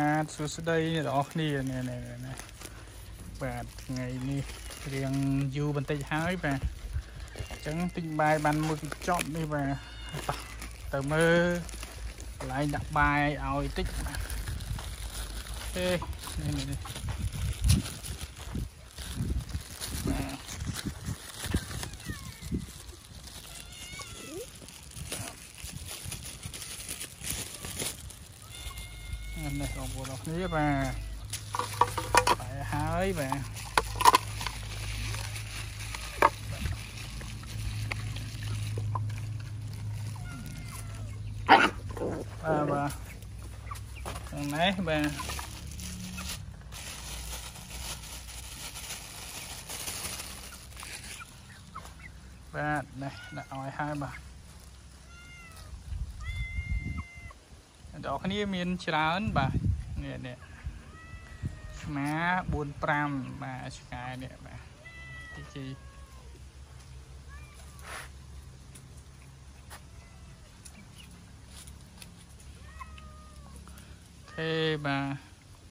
បាទសួស្តីអ្នកនរគ្នានេះនេះនេះបាទថ្ងៃនេះរៀងយូរបន្តិចហើយបាទអញ្ចឹងទិញបាយបានមួយកញ្ចប់នេះបាទតោះទៅមើលកន្លែងដាក់បាយឲ្យតិចបាទអេនេះនេះ នេះបងប្អូនអរគ្នាបាទបាយហើយបាទបាទបាទខាងនេះបាទបាទនេះដាក់ឲ្យហើយបាទ អ្នកនរគ្នាមានច្រើនបាទនេះនេះឆ្មា4 5បាទឆ្កែនេះបាទទីជីអូខេបាទ